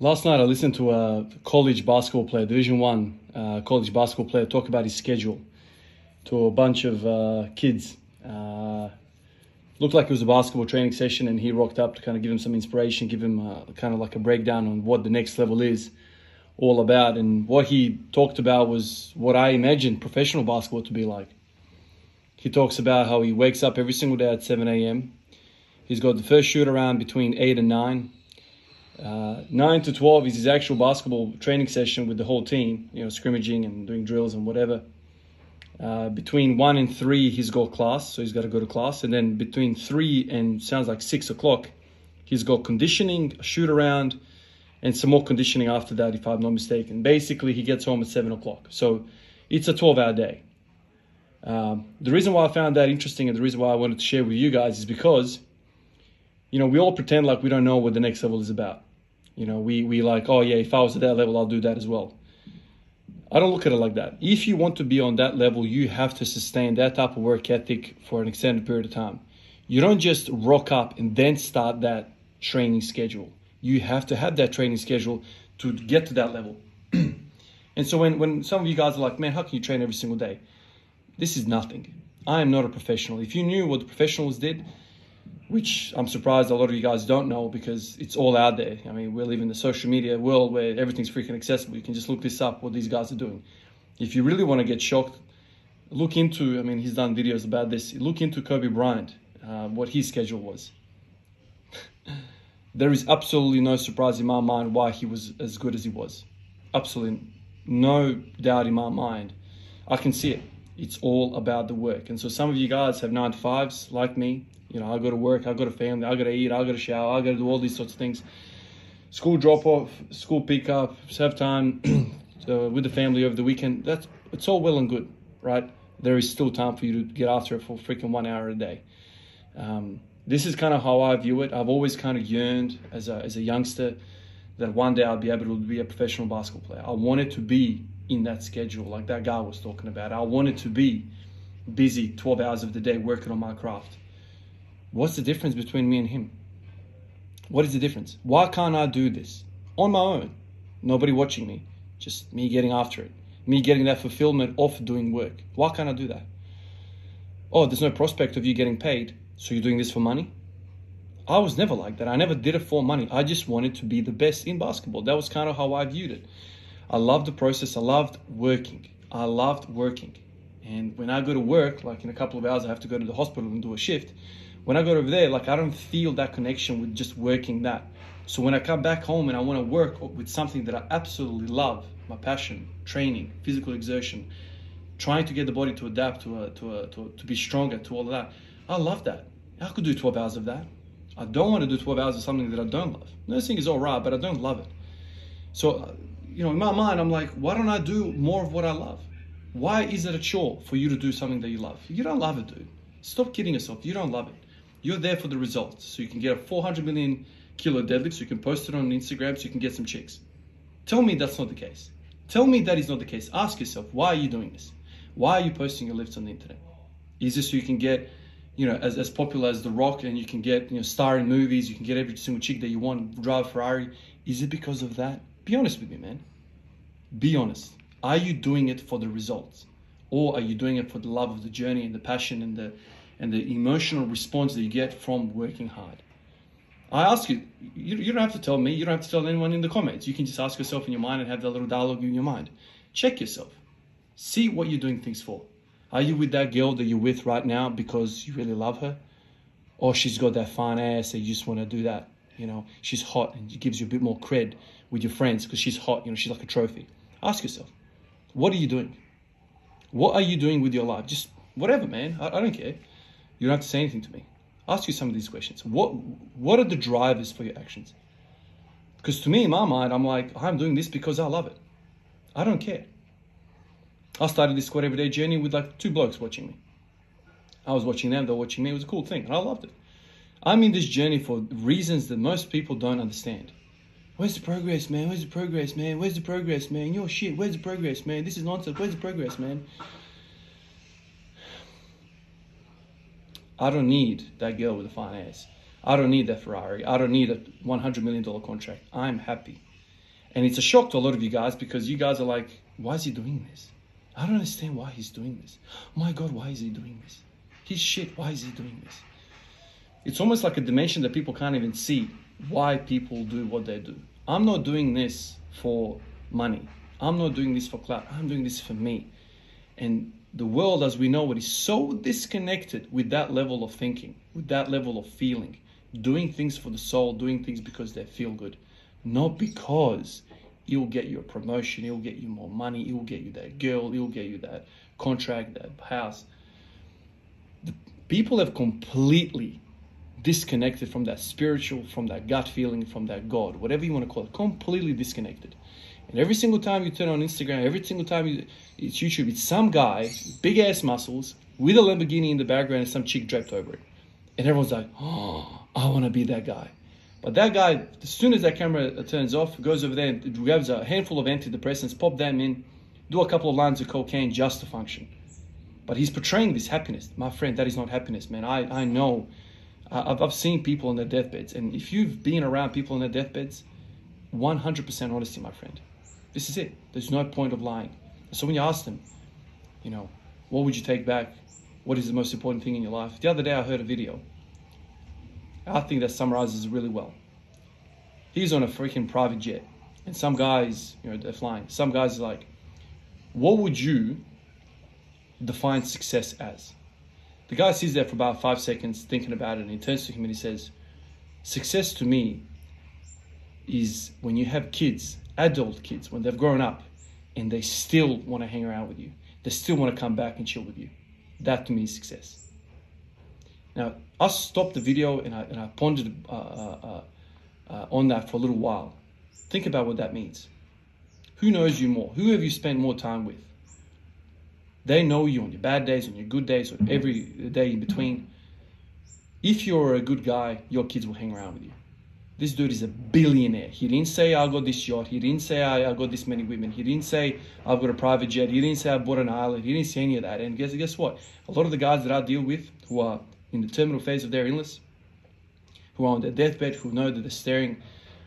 Last night I listened to a college basketball player, Division One uh, college basketball player, talk about his schedule to a bunch of uh, kids. Uh, looked like it was a basketball training session, and he rocked up to kind of give him some inspiration, give him uh, kind of like a breakdown on what the next level is all about. And what he talked about was what I imagined professional basketball to be like. He talks about how he wakes up every single day at 7 a.m. He's got the first shoot around between 8 and 9 uh, 9 to 12 is his actual basketball training session with the whole team, you know, scrimmaging and doing drills and whatever. Uh, between 1 and 3, he's got class, so he's got to go to class. And then between 3 and sounds like 6 o'clock, he's got conditioning, a shoot around, and some more conditioning after that, if I'm not mistaken. Basically, he gets home at 7 o'clock. So it's a 12 hour day. Um, the reason why I found that interesting and the reason why I wanted to share with you guys is because, you know, we all pretend like we don't know what the next level is about. You know, we we like, oh yeah, if I was at that level, I'll do that as well. I don't look at it like that. If you want to be on that level, you have to sustain that type of work ethic for an extended period of time. You don't just rock up and then start that training schedule. You have to have that training schedule to get to that level. and so when, when some of you guys are like, man, how can you train every single day? This is nothing. I am not a professional. If you knew what the professionals did, which I'm surprised a lot of you guys don't know because it's all out there. I mean, we live in the social media world where everything's freaking accessible. You can just look this up, what these guys are doing. If you really want to get shocked, look into, I mean, he's done videos about this. Look into Kobe Bryant, uh, what his schedule was. there is absolutely no surprise in my mind why he was as good as he was. Absolutely no doubt in my mind. I can see it. It's all about the work. And so some of you guys have nine to fives like me, you know, I go to work, I go to family, I got to eat, I got to shower, I got to do all these sorts of things. School drop off, school pick up, have time uh, with the family over the weekend. That's it's all well and good, right? There is still time for you to get after it for freaking one hour a day. Um, this is kind of how I view it. I've always kind of yearned as a, as a youngster that one day I'll be able to be a professional basketball player. I wanted to be in that schedule, like that guy was talking about. I wanted to be busy 12 hours of the day working on my craft. What's the difference between me and him? What is the difference? Why can't I do this on my own? Nobody watching me, just me getting after it, me getting that fulfillment of doing work. Why can't I do that? Oh, there's no prospect of you getting paid, so you're doing this for money? I was never like that. I never did it for money. I just wanted to be the best in basketball. That was kind of how I viewed it. I loved the process. I loved working. I loved working. And when I go to work, like in a couple of hours, I have to go to the hospital and do a shift when I go over there, like I don't feel that connection with just working that. So when I come back home and I want to work with something that I absolutely love, my passion, training, physical exertion, trying to get the body to adapt to a, to a, to, to be stronger, to all of that. I love that. I could do 12 hours of that. I don't want to do 12 hours of something that I don't love. Nursing is all right, but I don't love it. So, you know, in my mind, I'm like, why don't I do more of what I love? Why is it a chore for you to do something that you love? You don't love it, dude. Stop kidding yourself. You don't love it. You're there for the results. So you can get a 400 million kilo deadlift, so you can post it on Instagram, so you can get some chicks. Tell me that's not the case. Tell me that is not the case. Ask yourself, why are you doing this? Why are you posting your lifts on the internet? Is this so you can get, you know, as, as popular as The Rock and you can get, you know, star in movies, you can get every single chick that you want, drive a Ferrari? Is it because of that? Be honest with me, man. Be honest. Are you doing it for the results? Or are you doing it for the love of the journey and the passion and the and the emotional response that you get from working hard. I ask you, you, you don't have to tell me, you don't have to tell anyone in the comments. You can just ask yourself in your mind and have that little dialogue in your mind. Check yourself. See what you're doing things for. Are you with that girl that you're with right now because you really love her? Or she's got that fine ass and you just want to do that? You know, she's hot and it gives you a bit more cred with your friends because she's hot, you know, she's like a trophy. Ask yourself, what are you doing? What are you doing with your life? Just whatever, man. I, I don't care. You don't have to say anything to me. Ask you some of these questions. What what are the drivers for your actions? Because to me, in my mind, I'm like, I'm doing this because I love it. I don't care. I started this squat everyday journey with like two blokes watching me. I was watching them, they were watching me. It was a cool thing, and I loved it. I'm in this journey for reasons that most people don't understand. Where's the progress, man? Where's the progress, man? Where's the progress, man? Your shit. Where's the progress, man? This is nonsense. Where's the progress, man? I don't need that girl with a fine ass. I don't need that Ferrari. I don't need a $100 million contract. I'm happy. And it's a shock to a lot of you guys because you guys are like, why is he doing this? I don't understand why he's doing this. My God, why is he doing this? He's shit. Why is he doing this? It's almost like a dimension that people can't even see why people do what they do. I'm not doing this for money. I'm not doing this for clout. I'm doing this for me. And the world as we know it is so disconnected with that level of thinking, with that level of feeling, doing things for the soul, doing things because they feel good, not because it'll get you a promotion, it'll get you more money, it'll get you that girl, it'll get you that contract, that house. The people have completely disconnected from that spiritual, from that gut feeling, from that God, whatever you want to call it, completely disconnected. And every single time you turn on Instagram, every single time you, it's YouTube, it's some guy, big ass muscles, with a Lamborghini in the background and some chick draped over it. And everyone's like, oh, I want to be that guy. But that guy, as soon as that camera turns off, goes over there and grabs a handful of antidepressants, pop them in, do a couple of lines of cocaine just to function. But he's portraying this happiness. My friend, that is not happiness, man. I, I know. I've, I've seen people on their deathbeds. And if you've been around people on their deathbeds, 100% honesty, my friend. This is it. There's no point of lying. So when you ask them, you know, what would you take back? What is the most important thing in your life? The other day I heard a video. I think that summarizes really well. He's on a freaking private jet, and some guys, you know, they're flying. Some guys are like, what would you define success as? The guy sits there for about five seconds thinking about it, and he turns to him and he says, Success to me is when you have kids adult kids, when they've grown up and they still want to hang around with you, they still want to come back and chill with you. That to me is success. Now, I stopped the video and I, and I pondered uh, uh, uh, uh, on that for a little while. Think about what that means. Who knows you more? Who have you spent more time with? They know you on your bad days, on your good days, or every day in between. If you're a good guy, your kids will hang around with you. This dude is a billionaire. He didn't say I got this yacht. He didn't say I, I got this many women. He didn't say I've got a private jet. He didn't say I bought an island. He didn't say any of that. And guess guess what? A lot of the guys that I deal with who are in the terminal phase of their illness, who are on their deathbed, who know that they're staring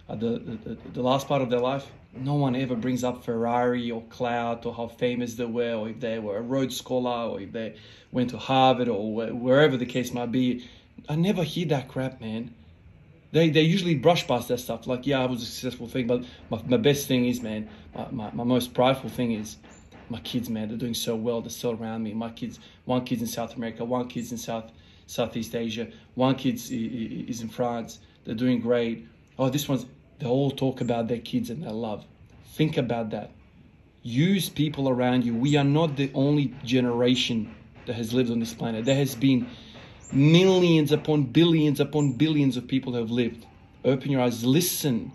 at the, the, the last part of their life, no one ever brings up Ferrari or clout or how famous they were or if they were a Rhodes Scholar or if they went to Harvard or wherever the case might be. I never hear that crap, man they they usually brush past that stuff. Like, yeah, I was a successful thing, but my, my best thing is, man, my, my, my most prideful thing is my kids, man. They're doing so well. They're still around me. My kids, one kid's in South America, one kid's in South Southeast Asia, one kid's is in France. They're doing great. Oh, this one's. They all talk about their kids and their love. Think about that. Use people around you. We are not the only generation that has lived on this planet. There has been millions upon billions upon billions of people who have lived. Open your eyes, listen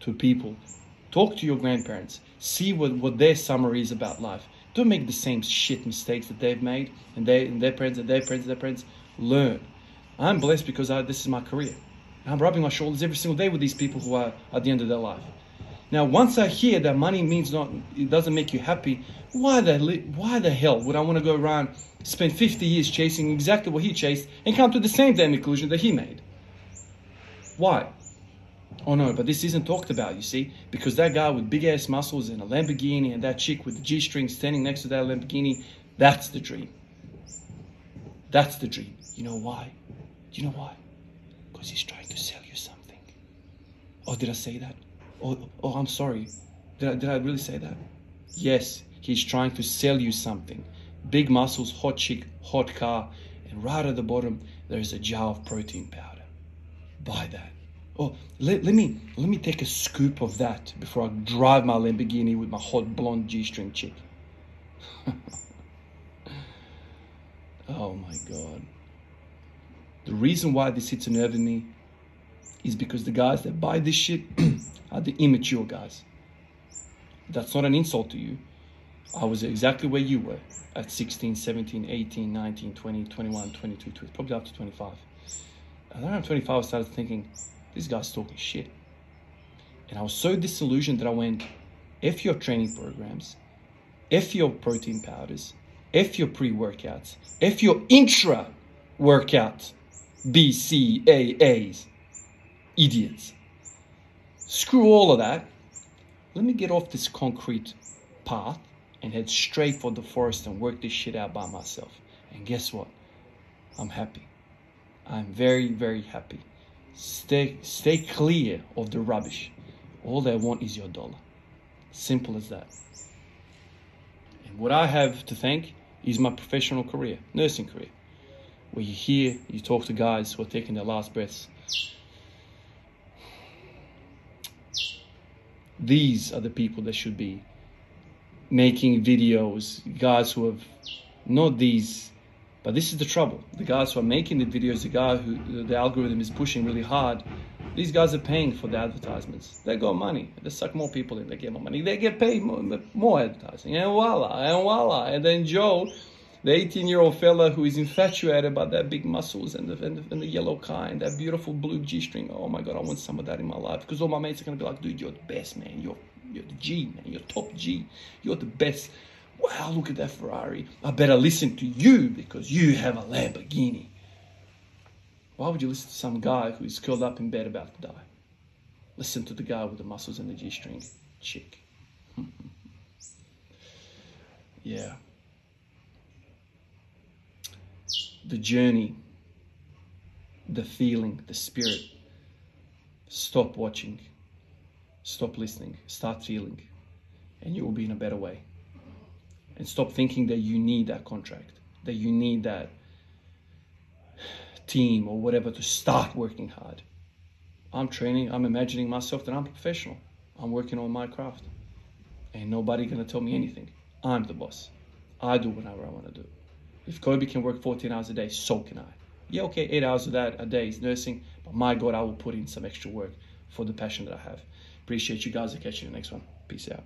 to people, talk to your grandparents, see what, what their summary is about life. Don't make the same shit mistakes that they've made and, they, and their parents and their parents and their parents. Learn. I'm blessed because I, this is my career. I'm rubbing my shoulders every single day with these people who are at the end of their life. Now, once I hear that money means not, it doesn't make you happy, why the, why the hell would I want to go around, spend 50 years chasing exactly what he chased, and come to the same damn conclusion that he made? Why? Oh no, but this isn't talked about, you see, because that guy with big ass muscles and a Lamborghini and that chick with the G string standing next to that Lamborghini, that's the dream. That's the dream. You know why? Do you know why? Because he's trying to sell you something. Oh, did I say that? Oh, oh, I'm sorry. Did I, did I really say that? Yes, he's trying to sell you something. Big muscles, hot chick, hot car, and right at the bottom there's a jar of protein powder. Buy that. Oh, let, let me let me take a scoop of that before I drive my Lamborghini with my hot blonde G-string chick. oh my god. The reason why this hits a nerve in me is because the guys that buy this shit are the immature guys. That's not an insult to you. I was exactly where you were at 16, 17, 18, 19, 20, 21, 22, 22 probably up to 25. And then around 25, I started thinking, this guy's talking shit. And I was so disillusioned that I went, F your training programs, F your protein powders, F your pre workouts, F your intra workout BCAAs. Idiots. Screw all of that. let me get off this concrete path and head straight for the forest and work this shit out by myself. And guess what? I'm happy. I'm very, very happy. Stay, stay clear of the rubbish. All they want is your dollar. Simple as that. And what I have to thank is my professional career, nursing career, where you hear, you talk to guys who are taking their last breaths. These are the people that should be making videos, guys who have not these but this is the trouble. The guys who are making the videos, the guy who the algorithm is pushing really hard, these guys are paying for the advertisements. They got money. They suck more people in. They get more money. They get paid more, more advertising. And voila, and voila. And then Joe, the 18-year-old fella who is infatuated by that big muscles and the, and the, and the yellow kind, that beautiful blue G-string. Oh my God, I want some of that in my life. Because all my mates are going to be like, dude, you're the best, man. You're, you're the G, man. You're top G. You're the best wow, look at that Ferrari. I better listen to you because you have a Lamborghini. Why would you listen to some guy who's curled up in bed about to die? Listen to the guy with the muscles and the G string chick. yeah. The journey, the feeling, the spirit. Stop watching, stop listening, start feeling, and you will be in a better way and stop thinking that you need that contract, that you need that team or whatever to start working hard. I'm training, I'm imagining myself that I'm professional. I'm working on my craft. Ain't nobody gonna tell me anything. I'm the boss. I do whatever I wanna do. If Kobe can work 14 hours a day, so can I. Yeah, okay, eight hours of that a day is nursing, but my God, I will put in some extra work for the passion that I have. Appreciate you guys. I'll catch you in the next one. Peace out.